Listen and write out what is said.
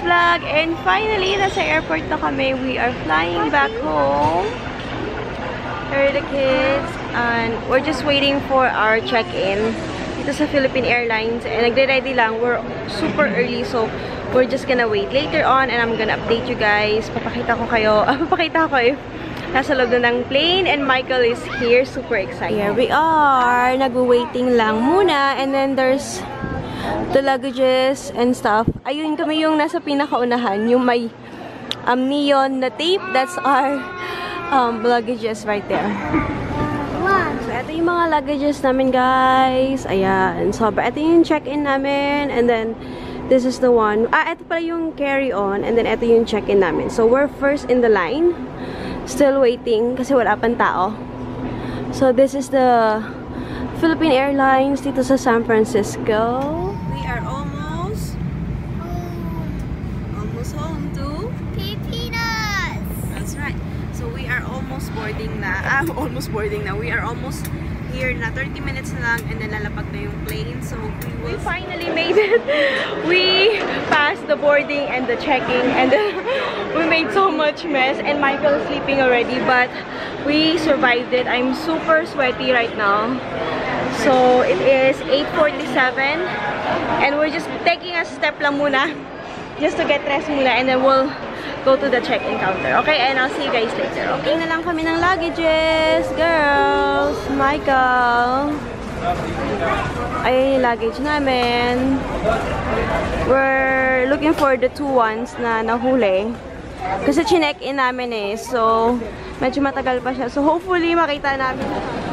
vlog! And finally, nasa airport na kami. We are flying back home. Here are the kids. And we're just waiting for our check-in dito sa Philippine Airlines. And nagre-ready lang. We're super early, so we're just gonna wait later on. And I'm gonna update you guys. Papakita ko kayo. Papakita ko kayo. Nasa loob na ng plane and Michael is here. Super excited. Here we are. Nag-waiting lang muna. And then there's the luggages and stuff. Ayun kami yung nasa pinakaunahan. Yung may um, neon na tape. That's our um, luggages right there. So, ito yung mga luggages namin, guys. Ayan. So, ito yung check-in namin. And then, this is the one. Ah, ito pala yung carry-on. And then, ito yung check-in namin. So, we're first in the line. Still waiting kasi wala pang tao. So, this is the Philippine Airlines dito sa San Francisco. We are almost almost home to! That's right. So we are almost boarding na. Ah, almost boarding na. We are almost here na 30 minutes na lang and then lalapag na yung plane. So we will... We finally made it. We passed the boarding and the checking and then we made so much mess and Michael is sleeping already but we survived it. I'm super sweaty right now. So it is 8.47 and we're just taking a step lang muna just to get dressed muna and then we'll go to the check-in counter. Okay? And I'll see you guys later. Okay na lang kami ng luggages, girls. Michael. Yung luggage namin. We're looking for the two ones na nahuli. Kasi chinek-in namin eh. So, medyo matagal pa siya. So, hopefully, makita namin.